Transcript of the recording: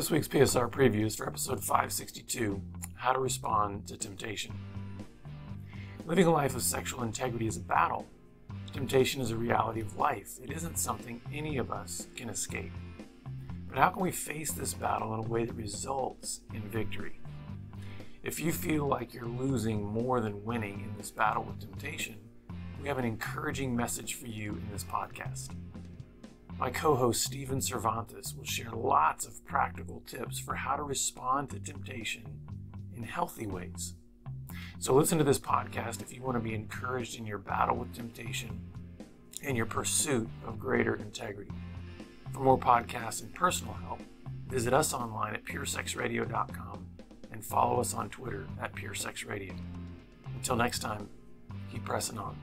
This week's PSR preview is for episode 562 How to Respond to Temptation. Living a life of sexual integrity is a battle. Temptation is a reality of life, it isn't something any of us can escape. But how can we face this battle in a way that results in victory? If you feel like you're losing more than winning in this battle with temptation, we have an encouraging message for you in this podcast. My co host Steven Cervantes will share lots of practical tips for how to respond to temptation in healthy ways. So, listen to this podcast if you want to be encouraged in your battle with temptation and your pursuit of greater integrity. For more podcasts and personal help, visit us online at puresexradio.com and follow us on Twitter at puresexradio. Until next time, keep pressing on.